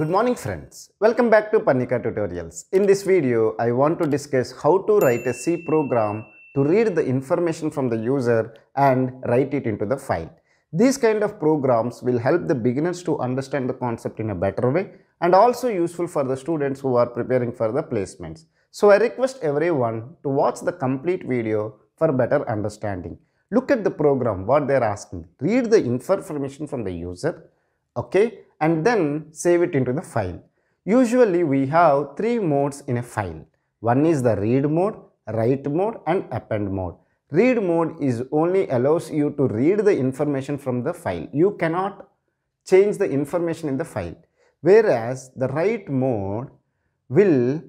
Good morning friends. Welcome back to Parnika Tutorials. In this video, I want to discuss how to write a C program to read the information from the user and write it into the file. These kind of programs will help the beginners to understand the concept in a better way and also useful for the students who are preparing for the placements. So I request everyone to watch the complete video for better understanding. Look at the program, what they are asking. Read the information from the user, okay, and then save it into the file. Usually we have three modes in a file. One is the read mode, write mode and append mode. Read mode is only allows you to read the information from the file. You cannot change the information in the file. Whereas the write mode will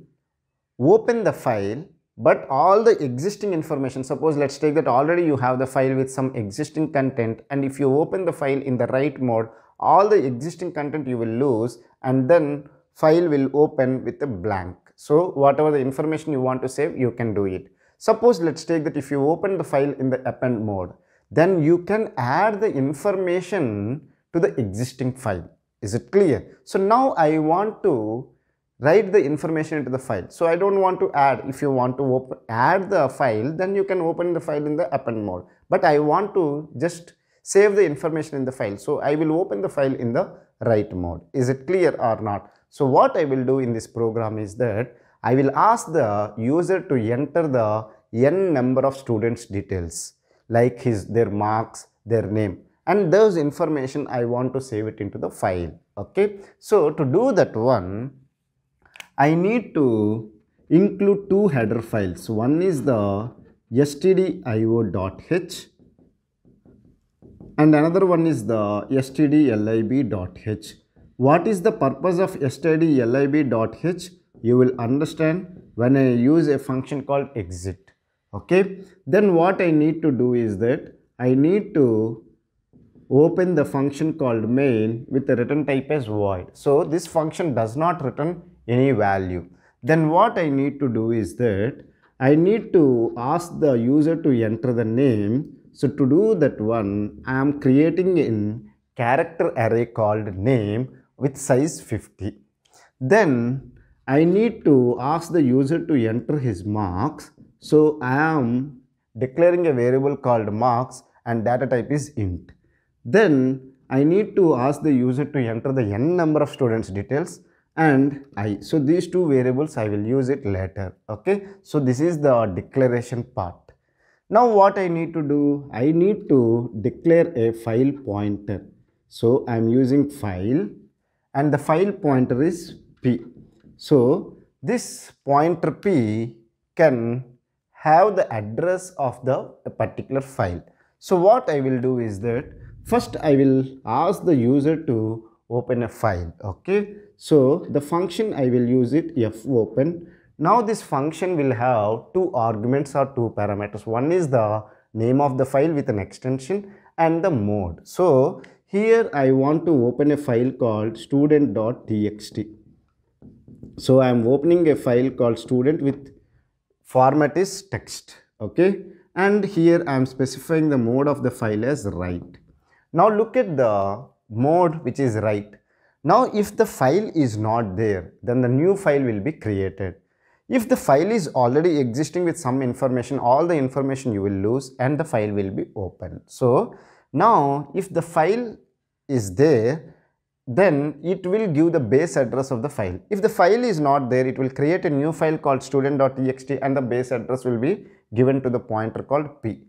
open the file but all the existing information suppose let's take that already you have the file with some existing content and if you open the file in the write mode all the existing content you will lose and then file will open with a blank. So whatever the information you want to save you can do it. Suppose let's take that if you open the file in the append mode then you can add the information to the existing file. Is it clear? So now i want to write the information into the file. So I don't want to add, if you want to open, add the file, then you can open the file in the append mode. But I want to just save the information in the file. So I will open the file in the write mode. Is it clear or not? So what I will do in this program is that I will ask the user to enter the n number of students details like his their marks, their name and those information I want to save it into the file. Okay. So to do that one, I need to include two header files. One is the stdio.h and another one is the stdlib.h. What is the purpose of stdlib.h? You will understand when I use a function called exit. Okay. Then what I need to do is that I need to open the function called main with the return type as void. So this function does not return any value. Then what I need to do is that I need to ask the user to enter the name. So to do that one, I am creating in character array called name with size 50. Then I need to ask the user to enter his marks. So I am declaring a variable called marks and data type is int. Then I need to ask the user to enter the n number of students details and i so these two variables i will use it later okay so this is the declaration part now what i need to do? I need to declare a file pointer. So i am using file and the file pointer is p. So this pointer p can have the address of the particular file. So what i will do is that first i will ask the user to open a file okay? So the function i will use it fopen now this function will have two arguments or two parameters. One is the name of the file with an extension and the mode. So here i want to open a file called student.txt so i am opening a file called student with format is text okay? And here i am specifying the mode of the file as write. Now look at the mode which is write. Now if the file is not there then the new file will be created. If the file is already existing with some information all the information you will lose and the file will be open. So now if the file is there then it will give the base address of the file. If the file is not there it will create a new file called student.txt and the base address will be given to the pointer called p.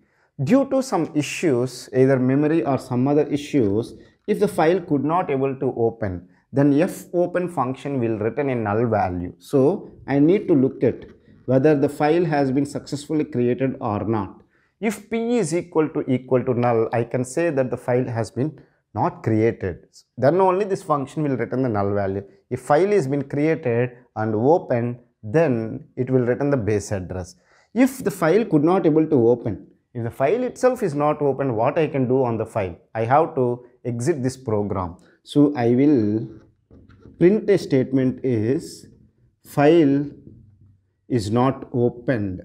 Due to some issues, either memory or some other issues, if the file could not able to open, then fopen function will return a null value. So, I need to look at whether the file has been successfully created or not. If p is equal to equal to null, I can say that the file has been not created. Then only this function will return the null value. If file is been created and opened, then it will return the base address. If the file could not able to open, if the file itself is not open, what I can do on the file? I have to exit this program. So I will print a statement is file is not opened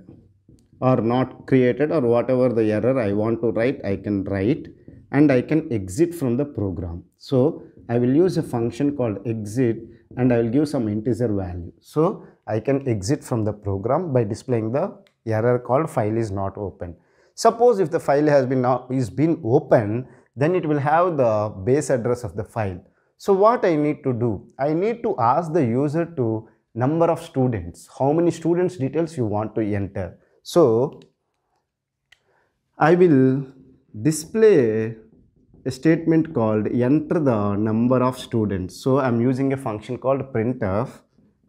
or not created or whatever the error I want to write, I can write and I can exit from the program. So I will use a function called exit and I will give some integer value. So I can exit from the program by displaying the error called file is not open. Suppose if the file has been now is been open, then it will have the base address of the file. So what I need to do? I need to ask the user to number of students, how many students details you want to enter. So I will display a statement called enter the number of students. So I'm using a function called printf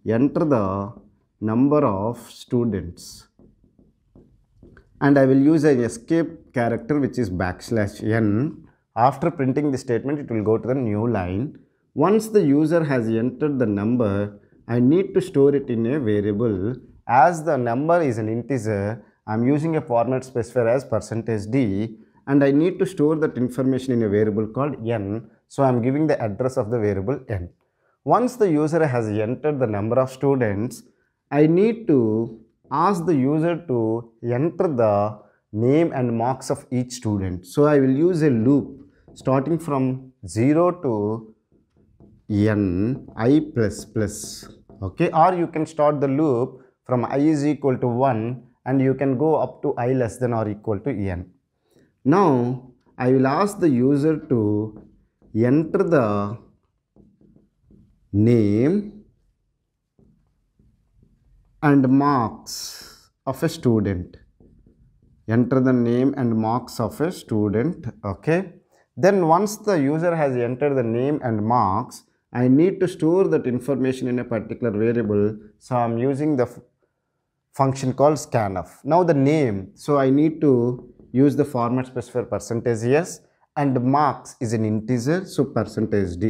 enter the number of students and I will use an escape character which is backslash n. After printing the statement it will go to the new line. Once the user has entered the number I need to store it in a variable as the number is an integer I'm using a format specifier as percentage %d and I need to store that information in a variable called n. So I'm giving the address of the variable n. Once the user has entered the number of students, I need to ask the user to enter the name and marks of each student. So I will use a loop starting from 0 to n i plus plus okay or you can start the loop from i is equal to 1 and you can go up to i less than or equal to n. Now I will ask the user to enter the name and marks of a student. Enter the name and marks of a student. Okay. Then once the user has entered the name and marks, I need to store that information in a particular variable. So I'm using the function called scanf. Now the name, so I need to use the format specifier percentage s and marks is an integer so percentage d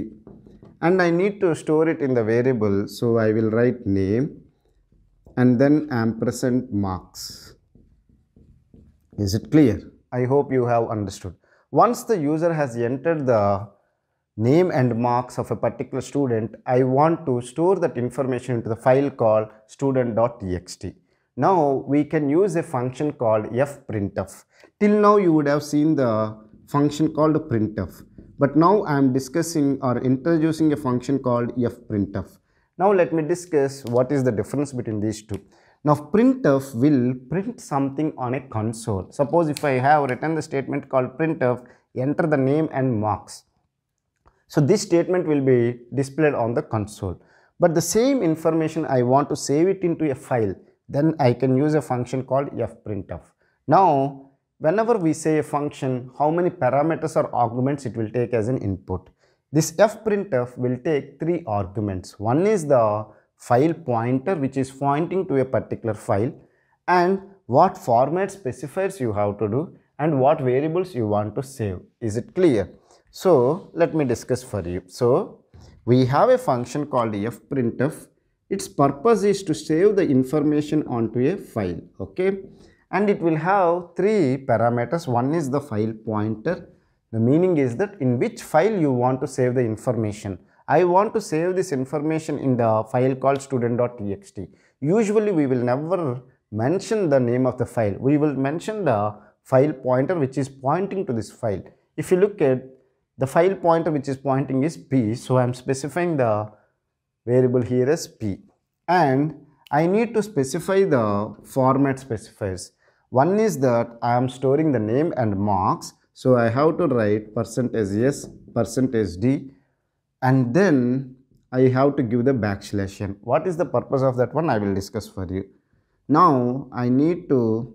and I need to store it in the variable so I will write name and then ampersand marks. Is it clear? I hope you have understood. Once the user has entered the name and marks of a particular student, I want to store that information into the file called student.txt. Now we can use a function called fprintf. Till now you would have seen the function called printf. But now I am discussing or introducing a function called fprintf. Now let me discuss what is the difference between these two. Now printf will print something on a console. Suppose if I have written the statement called printf, enter the name and marks. So this statement will be displayed on the console. But the same information I want to save it into a file then I can use a function called fprintf. Now, whenever we say a function, how many parameters or arguments it will take as an input. This fprintf will take three arguments. One is the file pointer which is pointing to a particular file and what format specifiers you have to do and what variables you want to save. Is it clear? So, let me discuss for you. So, we have a function called fprintf its purpose is to save the information onto a file okay and it will have three parameters one is the file pointer the meaning is that in which file you want to save the information I want to save this information in the file called student.txt usually we will never mention the name of the file we will mention the file pointer which is pointing to this file if you look at the file pointer which is pointing is p so I am specifying the variable here as p and I need to specify the format specifiers. One is that I am storing the name and marks. So I have to write percentage s, percentage d and then I have to give the backslash n. What is the purpose of that one I will discuss for you. Now I need to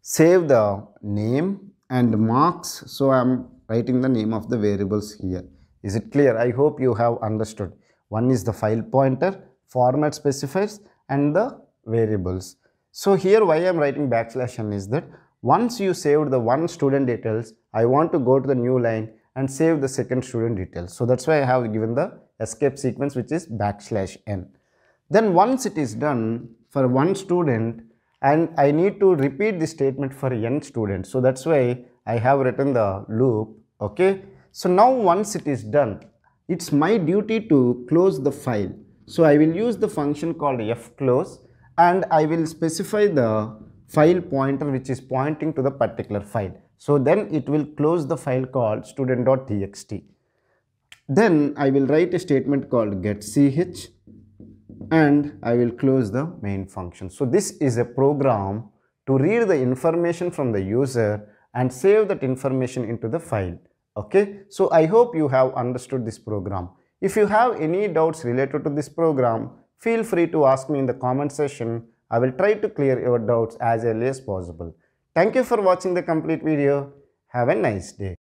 save the name and marks. So I am writing the name of the variables here. Is it clear? I hope you have understood. One is the file pointer, format specifiers and the variables. So here why I am writing backslash n is that once you saved the one student details, I want to go to the new line and save the second student details. So that's why I have given the escape sequence which is backslash n. Then once it is done for one student and I need to repeat the statement for n students. So that's why I have written the loop. Okay. So now once it is done, it's my duty to close the file. So I will use the function called fclose and I will specify the file pointer which is pointing to the particular file. So then it will close the file called student.txt. Then I will write a statement called getch and I will close the main function. So this is a program to read the information from the user and save that information into the file. Okay, so I hope you have understood this program. If you have any doubts related to this program, feel free to ask me in the comment section. I will try to clear your doubts as early as possible. Thank you for watching the complete video. Have a nice day.